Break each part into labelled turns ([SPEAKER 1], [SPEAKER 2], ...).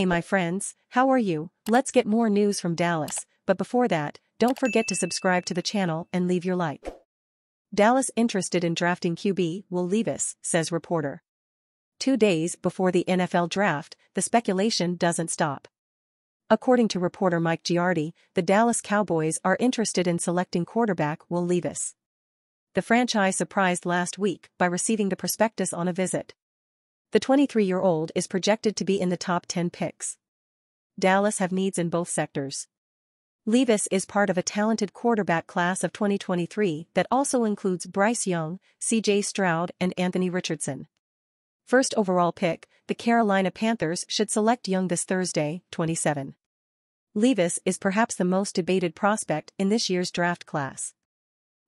[SPEAKER 1] Hey my friends, how are you? Let's get more news from Dallas, but before that, don't forget to subscribe to the channel and leave your like. Dallas interested in drafting QB Will Levis, says reporter. Two days before the NFL draft, the speculation doesn't stop. According to reporter Mike Giardi, the Dallas Cowboys are interested in selecting quarterback Will Levis. The franchise surprised last week by receiving the prospectus on a visit. The 23-year-old is projected to be in the top 10 picks. Dallas have needs in both sectors. Levis is part of a talented quarterback class of 2023 that also includes Bryce Young, C.J. Stroud and Anthony Richardson. First overall pick, the Carolina Panthers should select Young this Thursday, 27. Levis is perhaps the most debated prospect in this year's draft class.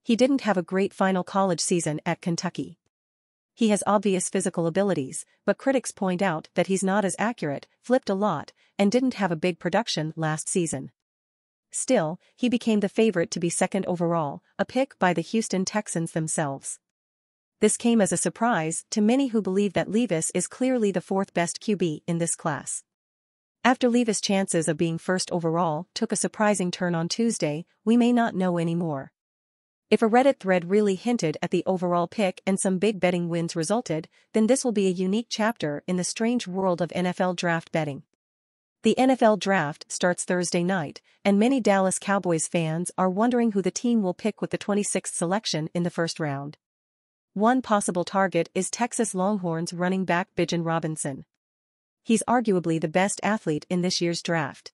[SPEAKER 1] He didn't have a great final college season at Kentucky. He has obvious physical abilities, but critics point out that he's not as accurate, flipped a lot, and didn't have a big production last season. Still, he became the favorite to be second overall, a pick by the Houston Texans themselves. This came as a surprise to many who believe that Levis is clearly the fourth best QB in this class. After Levis' chances of being first overall took a surprising turn on Tuesday, we may not know anymore. If a Reddit thread really hinted at the overall pick and some big betting wins resulted, then this will be a unique chapter in the strange world of NFL draft betting. The NFL draft starts Thursday night, and many Dallas Cowboys fans are wondering who the team will pick with the 26th selection in the first round. One possible target is Texas Longhorns running back Bijan Robinson. He's arguably the best athlete in this year's draft.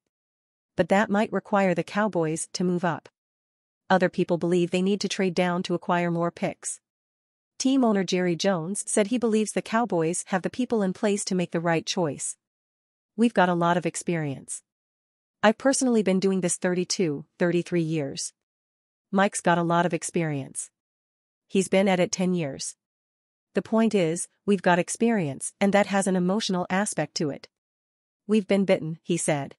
[SPEAKER 1] But that might require the Cowboys to move up. Other people believe they need to trade down to acquire more picks. Team owner Jerry Jones said he believes the Cowboys have the people in place to make the right choice. We've got a lot of experience. I've personally been doing this 32, 33 years. Mike's got a lot of experience. He's been at it 10 years. The point is, we've got experience and that has an emotional aspect to it. We've been bitten, he said.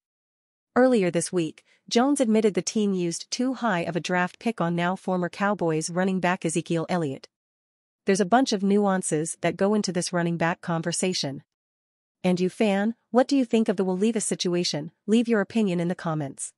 [SPEAKER 1] Earlier this week, Jones admitted the team used too high of a draft pick on now former Cowboys running back Ezekiel Elliott. There's a bunch of nuances that go into this running back conversation. And you fan, what do you think of the Will Levis situation? Leave your opinion in the comments.